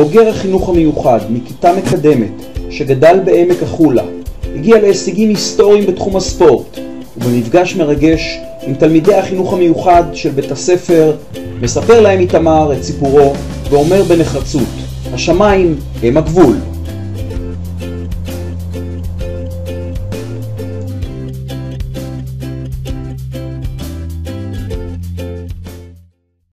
בוגר החינוך המיוחד מכיתה מקדמת שגדל בעמק החולה, הגיע להישגים היסטוריים בתחום הספורט ובמפגש מרגש עם תלמידי החינוך המיוחד של בית הספר מספר להם איתמר את סיפורו ואומר בנחרצות השמיים הם הגבול